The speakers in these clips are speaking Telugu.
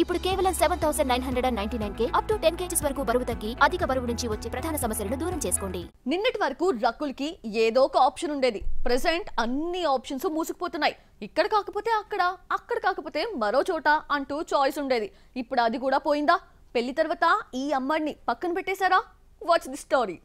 ఇప్పుడు కేవలం seven thousand nine hundred and ninety nine K up to ten kgs వరకు బరువు తగ్గి అధిక బరువు నుంచి వచ్చే ప్రధాన సమస్యలను దూరం చేసుకోండి. నిన్నటి వరకు రకుల్కి ఏదో ఒక ఆప్షన్ ఉండేది. ప్రెసెంట్ అన్ని ఆప్షన్స్ మూసుకుపోతున్నాయి. ఇక్కడ కాకపోతే అక్కడ అక్కడ కాకపోతే మరో చోట అంటూ చాయిస్ ఉండేది. ఇప్పుడు అది కూడా పోయిందా? పెళ్ళి తర్వాత ఈ అమ్మాడిని పక్కన పెట్టేశారా? వాచ్ ది స్టోరీ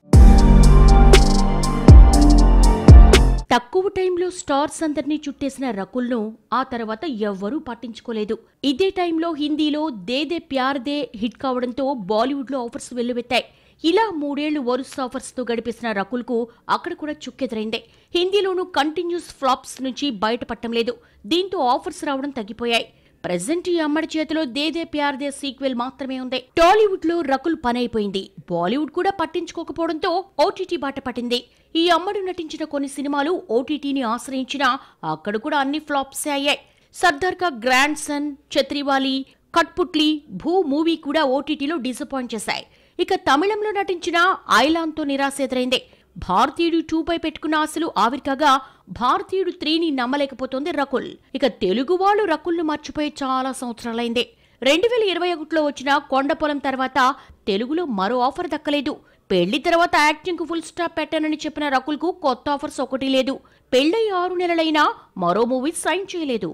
తక్కువ టైంలో స్టార్స్ అందరినీ చుట్టేసిన రకుల్ను ఆ తర్వాత ఎవ్వరూ పట్టించుకోలేదు. ఇదే టైంలో హిందీలో దేదే ప్యార్ దే హిట్ కావడంతో బాలీవుడ్లో ఆఫర్స్ వెల్లువెత్తాయి. ఇలా మూడేళ్ళు వరుస ఆఫర్స్తో గడిపేసిన రకుల్కు అక్కడ కూడా చుక్కెదురైంది. హిందీలోనూ కంటిన్యూస్ ఫ్లాప్స్ నుంచి బయటపడటం లేదు. దీంతో ఆఫర్స్ రావడం తగ్గిపోయాయి. ప్రజెంట్ ఈ అమ్మడి చేతిలో దేదే ప్యార్ దే సీక్వెల్ మాత్రమే ఉంది. టాలీవుడ్లో రకుల్ పనైపోయింది. బాలీవుడ్ కూడా పట్టించుకోకపోవడంతో ఓటీటీ బాట పట్టింది. ఈ అమ్మడు నటించిన కొన్ని సినిమాలు ఓటీటీని ఆశ్రయించినా అక్కడ కూడా అన్ని ఫ్లాప్సే అయ్యాయి. సర్దార్గా గ్రాండ్ సన్ ఛత్రివాలి కట్పుట్లి భూ మూవీ కూడా ఓటీటీలో డిసప్పాయింట్ చేశాయి. ఇక తమిళంలో నటించిన ఐలాన్తో నిరాశ ఎదురైంది. భారతీయుడు టూ పై పెట్టుకున్న ఆశలు ఆవిర్కాగా భారతీయుడు త్రీని నమ్మలేకపోతోంది రకుల్. ఇక తెలుగు వాళ్ళు రకుల్ను మర్చిపోయి చాలా సంవత్సరాలైంది. రెండు వేల ఇరవై ఒకటిలో వచ్చిన కొండపొలం తర్వాత తెలుగులో మరో ఆఫర్ దక్కలేదు. పెళ్ళి తర్వాత యాక్టింగ్కు ఫుల్ స్టాప్ పెట్టానని చెప్పిన రకుల్కు కొత్త ఆఫర్స్ ఒకటి లేదు. పెళ్ళై ఆరు నెలలైనా మరో మూవీ సైన్ చేయలేదు.